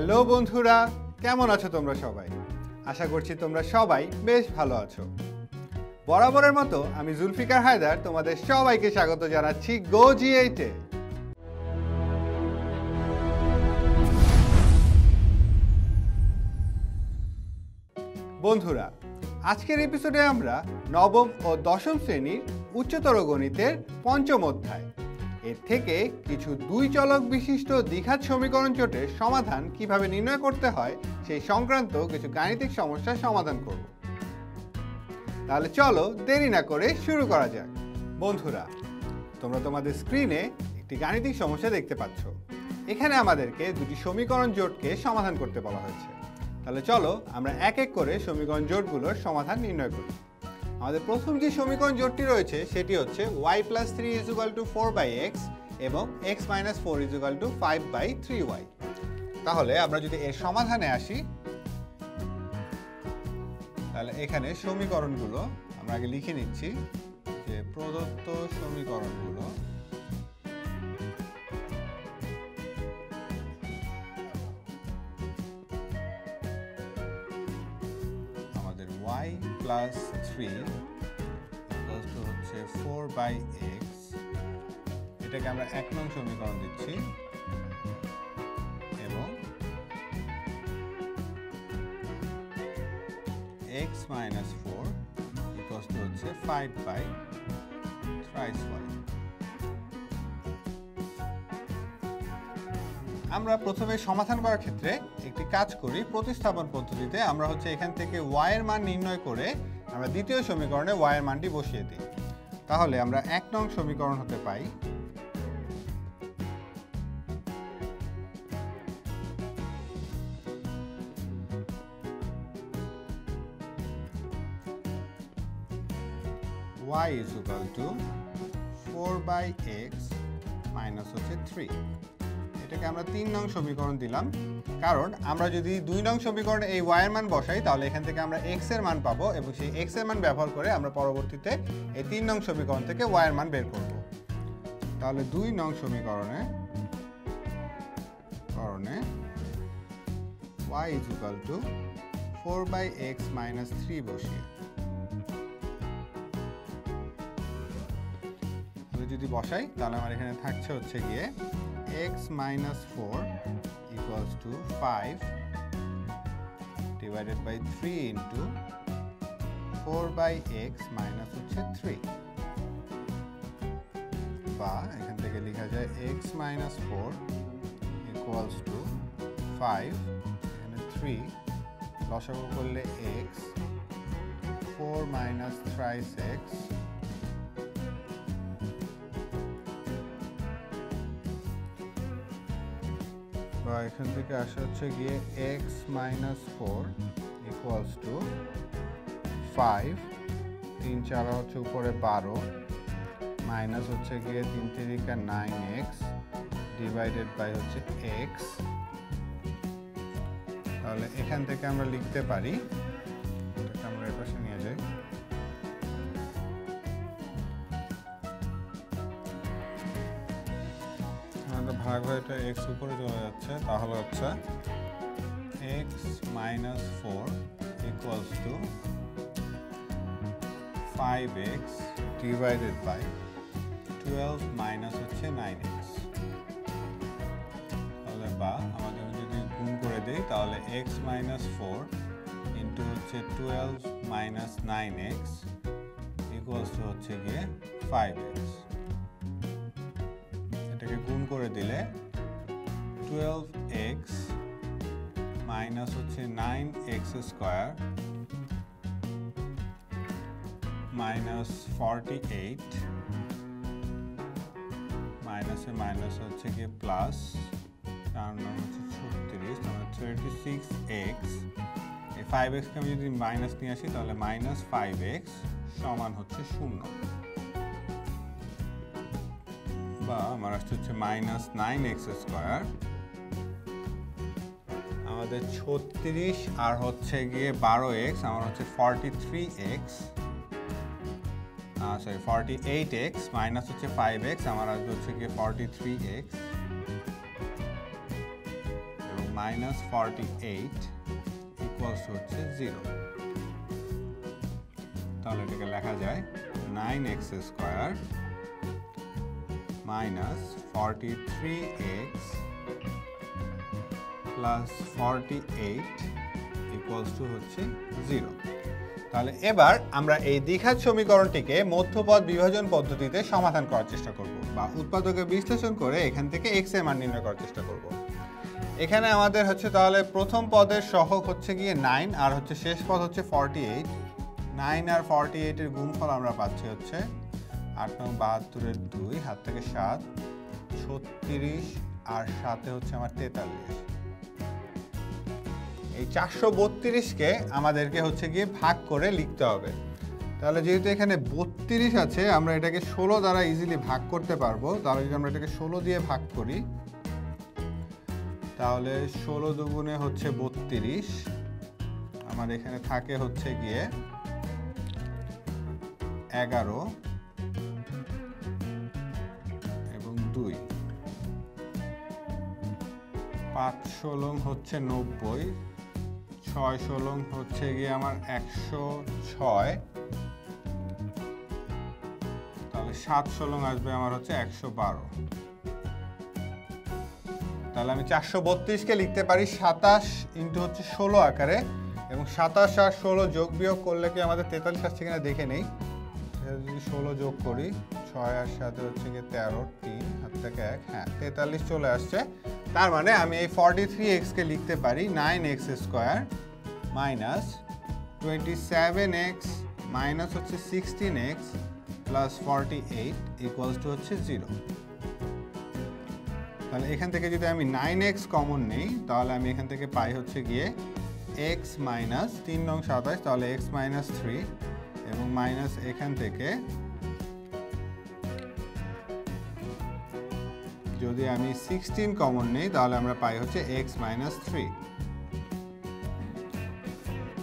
Hello বন্ধুরা, কেমন আছো তোমরা সবাই? আশা করছি তোমরা সবাই বেশ ভালো আছো। বরাবরের মতো আমি জুলফিকার হায়দার, তোমাদের সবাইকে স্বাগত জানাচ্ছি গো জি এইটে বন্ধুরা, আজকের এপিসোডে আমরা নবম ও দশম শ্রেণির উচ্চতর গণিতের পঞ্চম অধ্যায় এর থেকে কিছু দুই চলক বিশিষ্ট দ্বিঘাত সমীকরণ জোটের সমাধান কীভাবে নির্ণয় করতে হয়, সেই সংক্রান্ত কিছু গাণিতিক সমস্যার সমাধান করব। তাহলে চলো দেরি না করে শুরু করা যাক। বন্ধুরা, তোমরা তোমাদের স্ক্রিনে একটি গাণিতিক সমস্যা দেখতে পাচ্ছ। এখানে আমাদেরকে দুটি সমীকরণ জোটকে সমাধান করতে বলা হয়েছে। তাহলে চলো আমরা এক এক করে সমীকরণ জোটগুলোর সমাধান নির্ণয় করি। আমাদের প্রথম যে সমীকরণ জোটটি রয়েছে, সেটি হচ্ছে Y plus three is equal to four by X এবং X minus four is equal to five by three Y তাহলে আমরা যদি এর সমাধানে আসি, তাহলে এখানে সমীকরণগুলো আমরা আগে লিখে নিচ্ছি, যে প্রদত্ত সমীকরণগুলো আমাদের y plus three by X, এটাকে আমরা এক নং সমীকরণ দিচ্ছি। এবং X minus four equals to হচ্ছে ফাইভ বাই থ্রাইস ওয়াই আমরা প্রথমে সমাধান করার ক্ষেত্রে একটি কাজ করি, প্রতিস্থাপন পদ্ধতিতে আমরা হচ্ছে এখান থেকে এর মান নির্ণয় করে আমরা দ্বিতীয় সমীকরণে এর মানটি বসিয়ে দিই। তাহলে আমরা এক নং সমীকরণ হতে পাই। y is equal to 4 by x minus হচ্ছে 3 এটাকে আমরা তিন নং সমীকরণ দিলাম। কারণ আমরা যদি দুই নং সমীকরণে এই এর মান বসাই, তাহলে এখান থেকে আমরা x এর মান পাবো এবং সেই x এর মান ব্যবহার করে আমরা পরবর্তীতে এই তিন নং সমীকরণ থেকে এর মান বের করব। তাহলে দুই নং সমীকরণে, করণে y is equal to 4 by x minus 3 বসিয়ে। যদি বসাই, তাহলে আমার এখানে থাকছে হচ্ছে গিয়ে x minus 4 equals to 5 divided by 3 into 4 by x minus হচ্ছে 3 বা এখান থেকে লেখা যায় x minus 4 equals to 5 এখানে 3 লসাগু করলে x 4 minus thrice x এখান থেকে আসা হচ্ছে গিয়ে X minus four equals to five তিন চার হচ্ছে উপরে বারো। মাইনাস হচ্ছে গিয়ে তিন তিরিকা নাইন এক্স ডিভাইডেড বাই হচ্ছে এক্স তাহলে এখান থেকে আমরা লিখতে পারি এটা এক্স উপরে চলে যাচ্ছে, তাহলে হচ্ছে X minus four equals to five X divided by twelve minus হচ্ছে নাইন এক্স তাহলে বা আমাদের যদি গুণ করে দেই, তাহলে এক্স মাইনাস ফোর ইন্টু হচ্ছে twelve minus nine X equals to হচ্ছে গিয়ে ফাইভ এক্স এটাকে গুণ করে দিলে টুয়েলভ এক্স মাইনাস হচ্ছে nine X square minus forty eight মাইনাসে মাইনাস হচ্ছে প্লাস টোয়েন্টি সিক্স এক্স এই ফাইভ এক্সকে আমি যদি মাইনাস নিয়ে আসি, তাহলে মাইনাস ফাইভ এক্স সমান হচ্ছে শূন্য। বা আমার হচ্ছে মাইনাস নাইন এক্স স্কোয়ার আমাদের ছত্রিশ, আর হচ্ছে গিয়ে বারো এক্স আমার হচ্ছে forty three X sorry forty eight X minus হচ্ছে ফাইভ এক্স আমার আসবে হচ্ছে গিয়ে forty three X minus forty eight equals হচ্ছে জিরো তাহলে এটাকে লেখা যায় nine X square minus forty three X plus forty eight equals to হচ্ছে জিরো তাহলে এবার আমরা এই দ্বিঘাত সমীকরণটিকে মধ্যপদ বিভাজন পদ্ধতিতে সমাধান করার চেষ্টা করব বা উৎপাদকে বিশ্লেষণ করে এখান থেকে এক্সের মান নির্ণয় করার চেষ্টা করব। এখানে আমাদের হচ্ছে তাহলে প্রথম পদের সহগ হচ্ছে গিয়ে নাইন আর হচ্ছে শেষ পদ হচ্ছে ফর্টি এইট নাইন আর ফর্টি এইটের গুণফল আমরা পাচ্ছি হচ্ছে আট নং বাহাত্তরের দুই, হাত থেকে সাত, ছত্রিশ আর সাথে হচ্ছে আমার তেতাল্লিশ। এই চারশো বত্রিশকে আমাদেরকে হচ্ছে গিয়ে ভাগ করে লিখতে হবে। তাহলে যেহেতু এখানে বত্রিশ আছে, আমরা এটাকে ষোলো দ্বারা ইজিলি ভাগ করতে পারব। তাহলে যদি আমরা এটাকে ষোলো দিয়ে ভাগ করি, তাহলে ষোলো দুগুণে হচ্ছে বত্রিশ। আমার এখানে থাকে হচ্ছে গিয়ে এগারো এবং দুই। পাঁচ ষোলং হচ্ছে নব্বই। ছয় ষোলং হচ্ছে গিয়ে আমার একশো ছয়। তাহলে সাত ষোলং আসবে আমার হচ্ছে একশো বারো। তাহলে আমি চারশো বত্রিশকে লিখতে পারি সাতাশ ইন্টু হচ্ছে ষোলো আকারে এবং সাতাশ আর ষোলো যোগ বিয়োগ করলে কি আমাদের তেতাল্লিশ আসছে কিনা দেখে নেই। যদি ষোলো যোগ করি, ছয় আর সাথে হচ্ছে গিয়ে তেরো, তিন হাত থেকে এক হ্যাঁ তেতাল্লিশ চলে আসছে। তার মানে আমি এই ফর্টি থ্রি এক্সকে লিখতে পারি nine X square minus twenty seven X minus হচ্ছে sixteen X plus forty eight equals to হচ্ছে জিরো তাহলে এখান থেকে যদি আমি নাইন এক্স কমন নেই, তাহলে আমি এখান থেকে পাই হচ্ছে গিয়ে এক্স মাইনাস তিন নং সাতাশ, তাহলে এক্স মাইনাস থ্রি এবং মাইনাস এখান থেকে যদি আমি সিক্সটিন কমন নেই, তাহলে আমরা পাই হচ্ছে এক্স মাইনাস থ্রি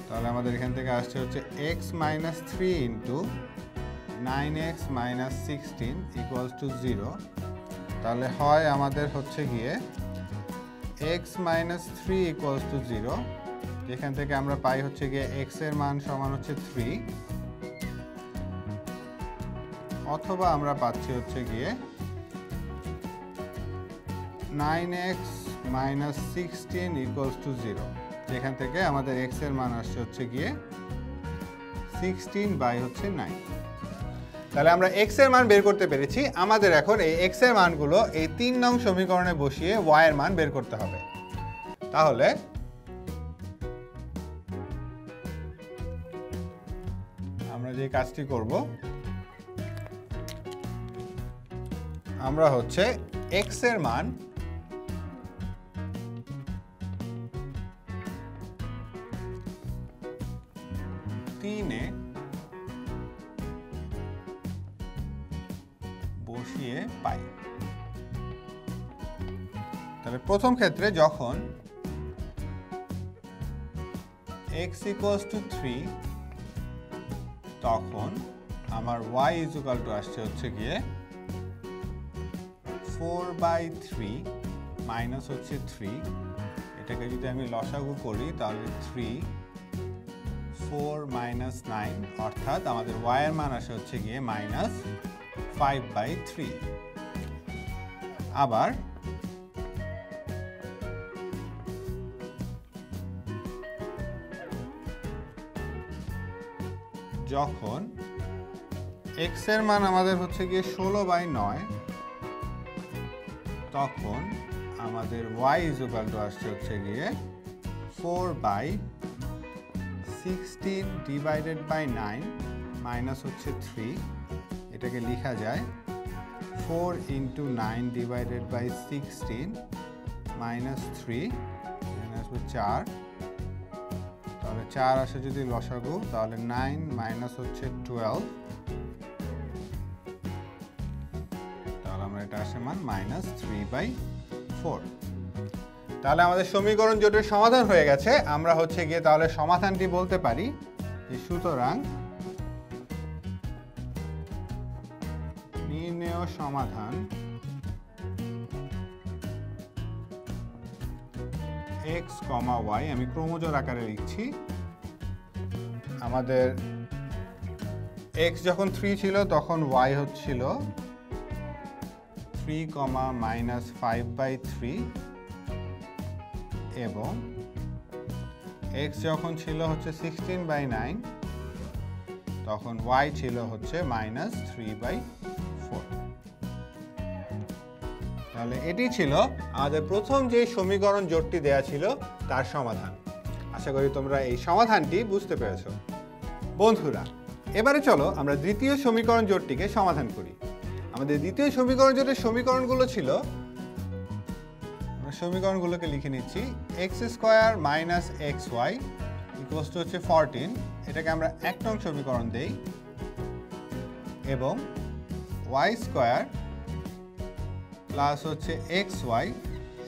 তাহলে আমাদের এখান থেকে আসছে হচ্ছে X minus three into nine X minus sixteen equals to zero তাহলে হয় আমাদের হচ্ছে গিয়ে X minus three equals to zero যেখান থেকে আমরা পাই হচ্ছে গিয়ে এক্সের মান সমান হচ্ছে থ্রি অথবা আমরা পাচ্ছি হচ্ছে গিয়ে nine X minus sixteen equals to zero যেখান থেকে আমাদের এক্সের মান আসছে হচ্ছে গিয়ে সিক্সটিন বাই হচ্ছে নাইন তাহলে আমরা এক্সের মান বের করতে পেরেছি। আমাদের এখন এই এক্সের মানগুলো এই তিন নং সমীকরণে বসিয়ে ওয়াই এর মান বের করতে হবে। তাহলে আমরা যে কাজটি করব, আমরা হচ্ছে এক্সের মান প্রথম ক্ষেত্রে যখন x ইকুয়ালস টু থ্রি তখন আমার y ইজুকাল টু আসছে হচ্ছে গিয়ে ফোর বাই থ্রি মাইনাস হচ্ছে থ্রি এটাকে যদি আমি লসাগু করি, তাহলে থ্রি ফোর মাইনাস নাইন অর্থাৎ আমাদের এর মান আসে হচ্ছে গিয়ে মাইনাস ফাইভ বাই থ্রি আবার যখন এর মান আমাদের হচ্ছে গিয়ে ষোলো বাই নয়, তখন আমাদের y ইজুকাল টু আসছে হচ্ছে গিয়ে four by sixteen divided by nine minus হচ্ছে থ্রি এটাকে লেখা যায় four into nine divided by sixteen minus three আসবে চার চার আসে যদি লসাগু, তাহলে নাইন মাইনাস হচ্ছে টুয়েলভ। তাহলে আমরা এটা আসে মান মাইনাস থ্রি বাই ফোর। তাহলে আমাদের সমীকরণ জোটের সমাধান হয়ে গেছে। আমরা হচ্ছে গিয়ে তাহলে সমাধানটি বলতে পারি যে সুতরাং নির্ণেয় সমাধান এক্স কমা ওয়াই আমি ক্রোমোজোর আকারে লিখছি। আমাদের এক্স যখন থ্রি ছিল, তখন ওয়াই হচ্ছিল three comma minus five by three এবং এক্স যখন ছিল হচ্ছে সিক্সটিন বাই নাইন তখন ওয়াই ছিল হচ্ছে মাইনাস থ্রি বাই ফোর তাহলে এটি ছিল আমাদের প্রথম যে সমীকরণ জোটটি দেয়া ছিল, তার সমাধান। আশা করি তোমরা এই সমাধানটি বুঝতে পেরেছ। বন্ধুরা, এবারে চলো আমরা দ্বিতীয় সমীকরণ জোটটিকে সমাধান করি। আমাদের দ্বিতীয় সমীকরণ জোটের সমীকরণগুলো ছিল, আমরা সমীকরণগুলোকে লিখে নিচ্ছি, X square minus X Y equals to হচ্ছে ফরটিন, এটাকে আমরা এক নং সমীকরণ দেই, এবং ওয়াই স্কোয়ার প্লাস হচ্ছে এক্স ওয়াই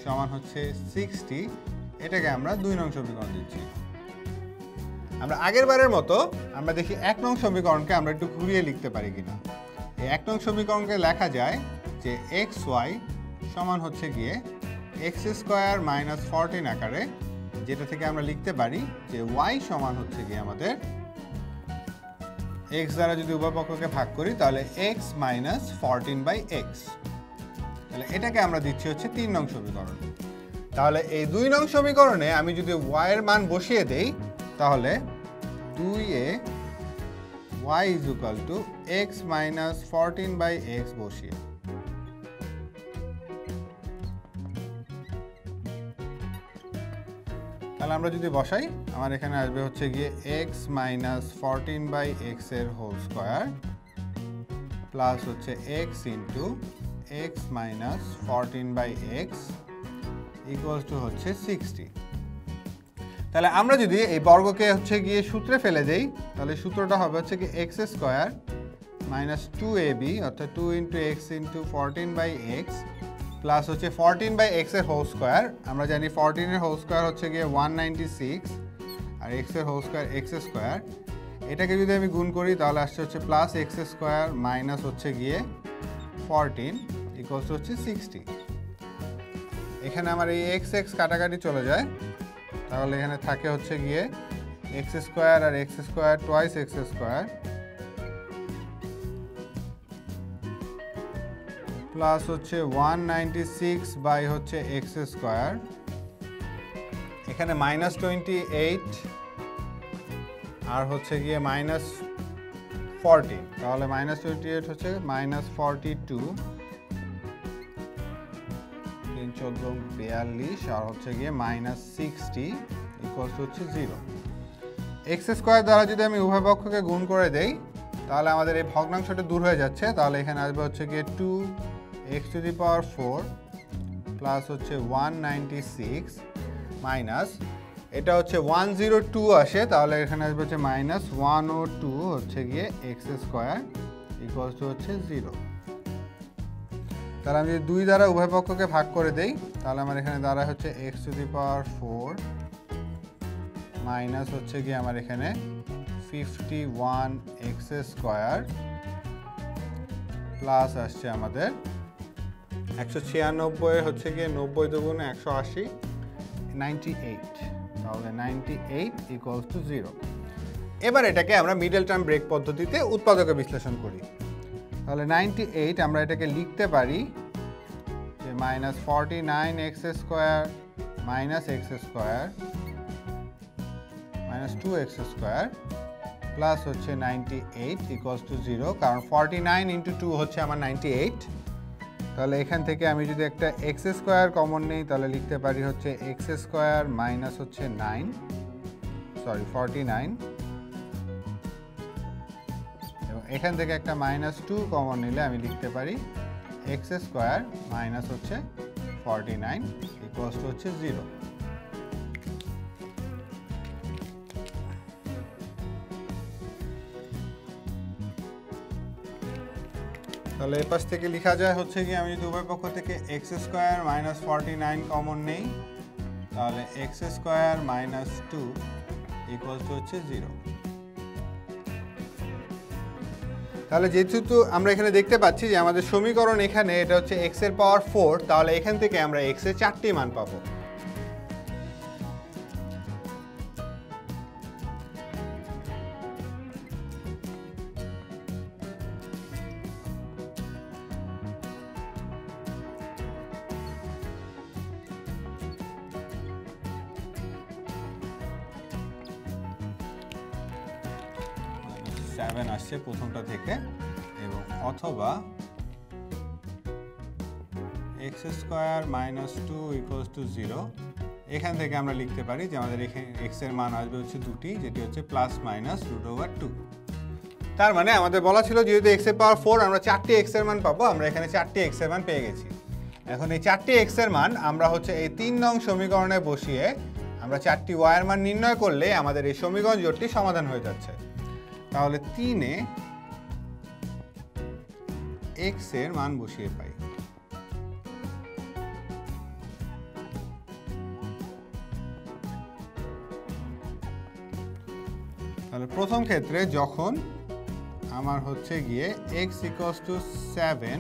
সমান হচ্ছে সিক্সটি, এটাকে আমরা দুই নং সমীকরণ দিচ্ছি। আমরা আগের বারের মতো আমরা দেখি এক নং সমীকরণকে আমরা একটু ঘুরিয়ে লিখতে পারি কিনা। এই এক নং সমীকরণকে লেখা যায় যে এক্স ওয়াই সমান হচ্ছে গিয়ে এক্স স্কোয়ার মাইনাস ফরটিন আকারে, যেটা থেকে আমরা লিখতে পারি যে ওয়াই সমান হচ্ছে গিয়ে আমাদের এক্স দ্বারা যদি উভয় পক্ষকে ভাগ করি, তাহলে X minus fourteen by X তাহলে এটাকে আমরা দিচ্ছি হচ্ছে তিন নং সমীকরণ। তাহলে এই দুই নং সমীকরণে আমি যদি এর মান বসিয়ে দেই তাহলে দুই এ Y is equal to X minus fourteen by X বসিয়ে। তাহলে আমরা যদি বসাই, আমার এখানে আসবে হচ্ছে গিয়ে এক্স মাইনাস ফরটিন বাই এক্সের হোল স্কোয়ার প্লাস হচ্ছে X into X minus fourteen by X equals to হচ্ছে সিক্সটি তাহলে আমরা যদি এই বর্গকে হচ্ছে গিয়ে সূত্রে ফেলে দেই, তাহলে সূত্রটা হবে হচ্ছে কি X square minus two A B অর্থাৎ two into X into fourteen by X plus হচ্ছে ফরটিন বাই এক্সের হোল স্কোয়ার আমরা জানি ফরটিনের হোল স্কোয়ার হচ্ছে গিয়ে ওয়ান নাইনটি সিক্স আর এক্সের হোল স্কোয়ার এক্স স্কোয়ার এটাকে যদি আমি গুণ করি, তাহলে আসছে হচ্ছে প্লাস এক্স স্কোয়ার মাইনাস হচ্ছে গিয়ে ফরটিন ইকুয়ালস হচ্ছে সিক্সটি এখানে আমার এই এক্স এক্স কাটাকাটি চলে যায়। তাহলে এখানে থাকে হচ্ছে গিয়ে এক্স স্কোয়ার আর X square twice X square plus হচ্ছে ওয়ান নাইনটি সিক্স বাই হচ্ছে এক্স স্কোয়ার। এখানে মাইনাস টোয়েন্টি এইট আর হচ্ছে গিয়ে মাইনাস ফরটিন তাহলে মাইনাস টোয়েন্টি এইট হচ্ছে মাইনাস ফর্টি টু চোদ্দ বিয়াল্লিশ আর হচ্ছে গিয়ে মাইনাস সিক্সটি ইকুয়ালস হচ্ছে জিরো এক্স স্কোয়ার দ্বারা যদি আমি উভয় পক্ষকে গুণ করে দেই, তাহলে আমাদের এই ভগ্নাংশটা দূর হয়ে যাচ্ছে। তাহলে এখানে আসবে হচ্ছে গিয়ে two X to the power four plus হচ্ছে ওয়ান নাইনটি সিক্স মাইনাস এটা হচ্ছে ওয়ান জিরো টু আসে। তাহলে এখানে আসবে হচ্ছে মাইনাস ওয়ান ও টু হচ্ছে গিয়ে এক্স স্কোয়ার ইকুয়ালস টু হচ্ছে জিরো তাহলে আমি যদি দুই দ্বারা উভয় পক্ষকে ভাগ করে দেই, তাহলে আমার এখানে দ্বারা হচ্ছে X to the power four minus হচ্ছে গিয়ে আমার এখানে fifty one X square plus আসছে আমাদের একশো ছিয়ানব্বই হচ্ছে গিয়ে নব্বই দুগুণে একশো আশি নাইনটি এইট তাহলে ninety eight equals to zero এবার এটাকে আমরা মিডল টার্ম ব্রেক পদ্ধতিতে উৎপাদকে বিশ্লেষণ করি। তাহলে নাইনটি এইট আমরা এটাকে লিখতে পারি যে minus forty nine X square minus X square minus two X square plus হচ্ছে ninety eight equals to zero কারণ ফর্টি নাইন ইন্টু টু হচ্ছে আমার নাইনটি এইট তাহলে এখান থেকে আমি যদি একটা এক্স স্কোয়ার কমন নেই, তাহলে লিখতে পারি হচ্ছে এক্স স্কোয়ার মাইনাস হচ্ছে নাইন সরি ফর্টি নাইন এখান থেকে একটা মাইনাস টু কমন নিলে আমি লিখতে পারি এক্স স্কোয়ার মাইনাস হচ্ছে ফর্টি নাইন ইকুয়ালস টু হচ্ছে জিরো তাহলে এ পাশ থেকে লেখা যায় হচ্ছে কি আমি যদি উভয় পক্ষ থেকে X square minus forty nine common নেই, তাহলে X square minus two equals to হচ্ছে জিরো তাহলে যেহেতু আমরা এখানে দেখতে পাচ্ছি যে আমাদের সমীকরণ এখানে, এটা হচ্ছে এক্সের পাওয়ার ফোর তাহলে এখান থেকে আমরা এক্সের চারটি মান পাবো। সেভেন আসছে প্রথমটা থেকে, এবং অথবা X square minus two equals to zero এখান থেকে আমরা লিখতে পারি যে আমাদের এখানে এক্সের মান আসবে হচ্ছে দুটি, যেটি হচ্ছে plus minus root over two তার মানে আমাদের বলা ছিল যেহেতু এক্সের পাওয়ার ফোর আমরা চারটি এক্সের মান পাবো, আমরা এখানে চারটি এক্সের মান পেয়ে গেছি। এখন এই চারটি এক্সের মান আমরা হচ্ছে এই তিন নং সমীকরণে বসিয়ে আমরা চারটি ওয়ার মান নির্ণয় করলে আমাদের এই সমীকরণ জোটটি সমাধান হয়ে যাচ্ছে। তাহলে তিনে এক্সের মান বসিয়ে পাই। তাহলে প্রথম ক্ষেত্রে যখন আমার হচ্ছে গিয়ে এক্স ইকোয়াস টু সেভেন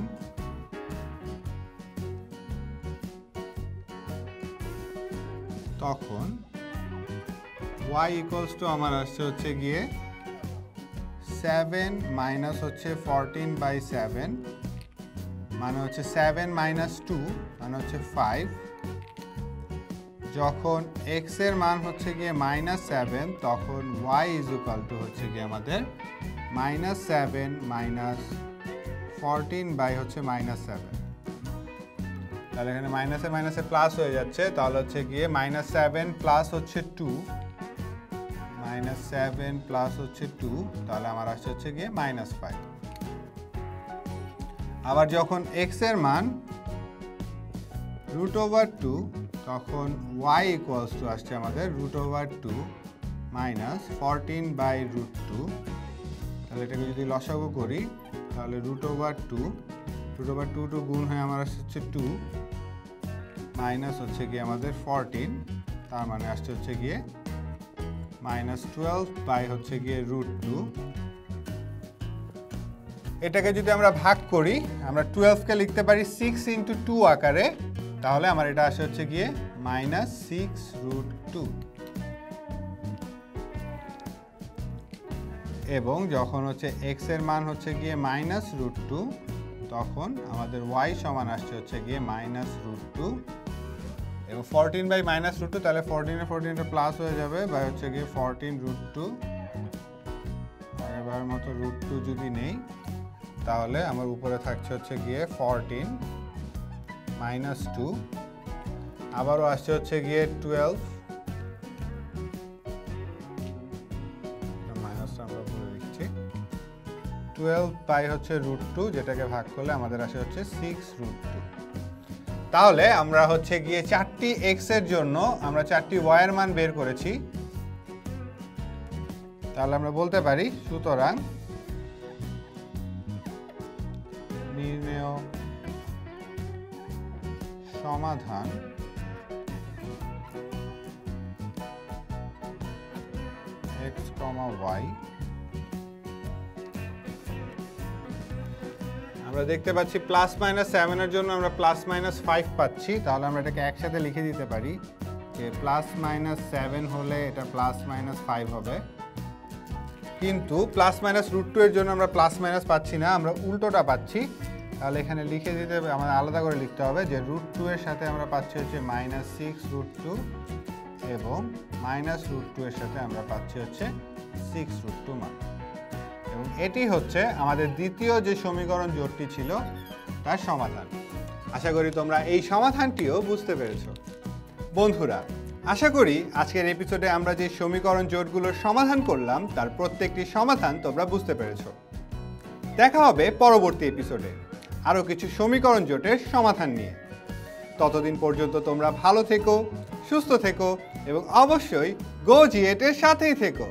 তখন ওয়াই ইকুয়ালস টু আমার আসছে হচ্ছে গিয়ে সেভেন মাইনাস হচ্ছে ফরটিন বাই সেভেন মানে হচ্ছে সেভেন মাইনাস টু মানে হচ্ছে ফাইভ যখন এক্সের মান হচ্ছে গিয়ে মাইনাস সেভেন তখন ওয়াই ইজ ইকাল টু হচ্ছে গিয়ে আমাদের minus seven minus fourteen by হচ্ছে মাইনাস সেভেন তাহলে এখানে মাইনাসে মাইনাসে প্লাস হয়ে যাচ্ছে, তাহলে হচ্ছে গিয়ে মাইনাস সেভেন প্লাস হচ্ছে টু মাইনাস সেভেন প্লাস হচ্ছে টু তাহলে আমার আসছে হচ্ছে গিয়ে মাইনাস ফাইভ আবার যখন এক্সের মান রুট ওভার টু তখন ওয়াই ইকুয়ালস টু আসছে আমাদের root over two minus fourteen by root two তাহলে এটাকে যদি লসাগু করি, তাহলে root over two root over two two গুণ হয়ে আমার আসছে হচ্ছে টু মাইনাস হচ্ছে গিয়ে আমাদের ফরটিন তার মানে আসছে হচ্ছে গিয়ে মাইনাস টুয়েলভ বাই হচ্ছে গিয়ে রুট টু এটাকে যদি আমরা ভাগ করি, আমরা টুয়েলভকে লিখতে পারি সিক্স ইন্টু টু আকারে, তাহলে আমার এটা আসে হচ্ছে গিয়ে মাইনাস সিক্স রুট টু এবং যখন হচ্ছে এক্সের মান হচ্ছে গিয়ে মাইনাস রুট টু তখন আমাদের ওয়াই সমান আসছে হচ্ছে গিয়ে মাইনাস রুট টু এবং fourteen by minus root two তাহলে ফোরটিনে ফোরটিনটা প্লাস হয়ে যাবে বা হচ্ছে গিয়ে ফোরটিন রুট টু এবার মতো রুট টু যদি নেই, তাহলে আমার উপরে থাকছে হচ্ছে গিয়ে ফোরটিন মাইনাস টু আবারও আসছে হচ্ছে গিয়ে টুয়েলভ মাইনাসটা আমরা টুয়েলভ বাই হচ্ছে রুট টু যেটাকে ভাগ করলে আমাদের আসে হচ্ছে সিক্স রুট টু তাহলে আমরা হচ্ছে গিয়ে চারটি এক্সের জন্য আমরা চারটি ওয়াইয়ের মান বের করেছি। তাহলে আমরা বলতে পারি, সুতরাং নির্ণেয় সমাধান এক্স কমা আমরা দেখতে পাচ্ছি প্লাস মাইনাস সেভেনের জন্য আমরা প্লাস মাইনাস ফাইভ পাচ্ছি। তাহলে আমরা এটাকে একসাথে লিখে দিতে পারি যে প্লাস মাইনাস সেভেন হলে এটা প্লাস মাইনাস ফাইভ হবে। কিন্তু প্লাস মাইনাস রুট টু এর জন্য আমরা প্লাস মাইনাস পাচ্ছি না, আমরা উল্টোটা পাচ্ছি। তাহলে এখানে লিখে দিতে হবে, আমাদের আলাদা করে লিখতে হবে যে রুট টু এর সাথে আমরা পাচ্ছি হচ্ছে মাইনাস সিক্স রুট টু এবং মাইনাস রুট টু এর সাথে আমরা পাচ্ছি হচ্ছে সিক্স রুট টু মান এবং এটি হচ্ছে আমাদের দ্বিতীয় যে সমীকরণ জোটটি ছিল, তার সমাধান। আশা করি তোমরা এই সমাধানটিও বুঝতে পেরেছ। বন্ধুরা, আশা করি আজকের এপিসোডে আমরা যে সমীকরণ জোটগুলোর সমাধান করলাম, তার প্রত্যেকটি সমাধান তোমরা বুঝতে পেরেছ। দেখা হবে পরবর্তী এপিসোডে আরও কিছু সমীকরণ জোটের সমাধান নিয়ে। ততদিন পর্যন্ত তোমরা ভালো থেকো, সুস্থ থেকো এবং অবশ্যই গো জিয়েটের সাথেই থেকো।